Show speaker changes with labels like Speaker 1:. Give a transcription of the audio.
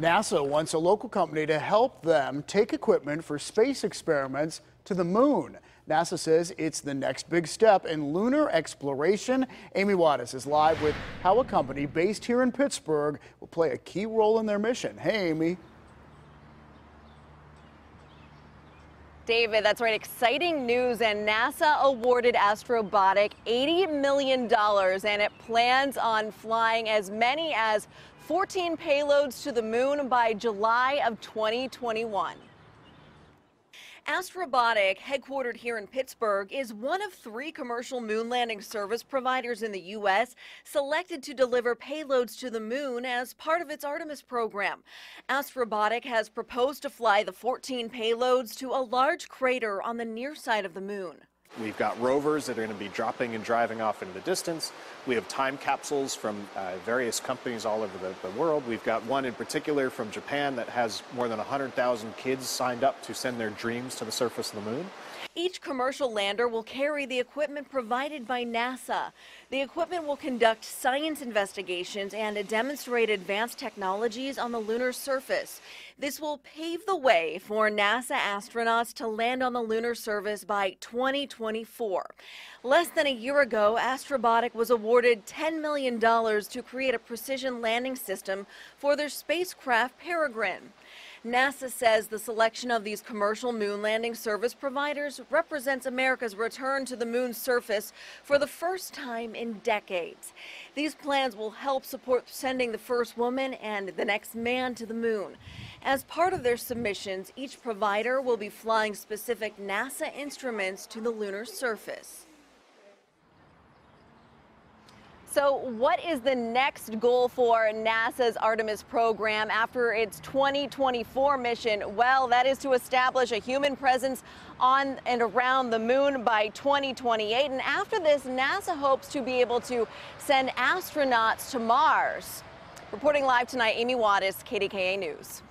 Speaker 1: NASA wants a local company to help them take equipment for space experiments to the moon. NASA says it's the next big step in lunar exploration. Amy Wadas is live with how a company based here in Pittsburgh will play a key role in their mission. Hey, Amy.
Speaker 2: David, that's right. Exciting news. And NASA awarded Astrobotic $80 million, and it plans on flying as many as 14 payloads to the moon by July of 2021. Astrobotic, headquartered here in Pittsburgh, is one of three commercial moon landing service providers in the U.S. selected to deliver payloads to the moon as part of its Artemis program. Astrobotic has proposed to fly the 14 payloads to a large crater on the near side of the moon.
Speaker 3: We've got rovers that are going to be dropping and driving off into the distance. We have time capsules from uh, various companies all over the, the, world. We've got one in particular from Japan that has more than 100,000 kids signed up to send their dreams to the surface of the moon.
Speaker 2: Each commercial lander will carry the equipment provided by NASA. The equipment will conduct science investigations and demonstrate advanced technologies on the lunar surface. This will pave the way for NASA astronauts to land on the lunar surface by 2024. Less than a year ago, Astrobotic was awarded $10 million to create a precision landing system for their spacecraft Peregrine. NASA says the selection of these commercial moon landing service providers represents America's return to the moon's surface for the first time in decades. These plans will help support sending the first woman and the next man to the moon. As part of their submissions, each provider will be flying specific NASA instruments to the lunar surface. So what is the next goal for NASA's Artemis program after its 2024 mission? Well, that is to establish a human presence on and around the moon by 2028. And after this, NASA hopes to be able to send astronauts to Mars. Reporting live tonight, Amy Wadas, KDKA News.